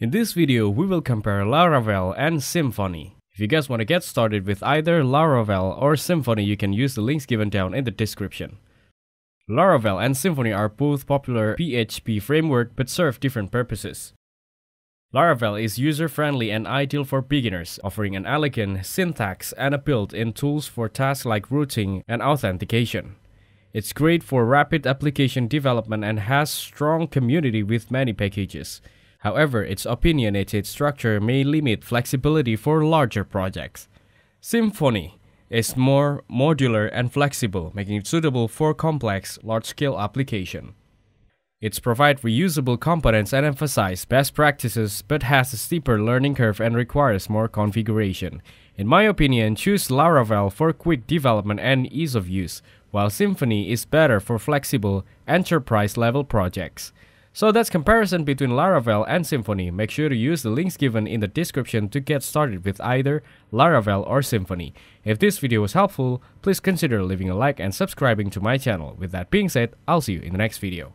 In this video, we will compare Laravel and Symfony. If you guys want to get started with either Laravel or Symfony, you can use the links given down in the description. Laravel and Symfony are both popular PHP framework but serve different purposes. Laravel is user-friendly and ideal for beginners, offering an elegant syntax and a built-in tools for tasks like routing and authentication. It's great for rapid application development and has strong community with many packages. However, its opinionated structure may limit flexibility for larger projects. Symfony is more modular and flexible, making it suitable for complex, large-scale application. It's provide reusable components and emphasize best practices but has a steeper learning curve and requires more configuration. In my opinion, choose Laravel for quick development and ease of use, while Symfony is better for flexible, enterprise-level projects. So that's comparison between Laravel and Symfony. Make sure to use the links given in the description to get started with either Laravel or Symfony. If this video was helpful, please consider leaving a like and subscribing to my channel. With that being said, I'll see you in the next video.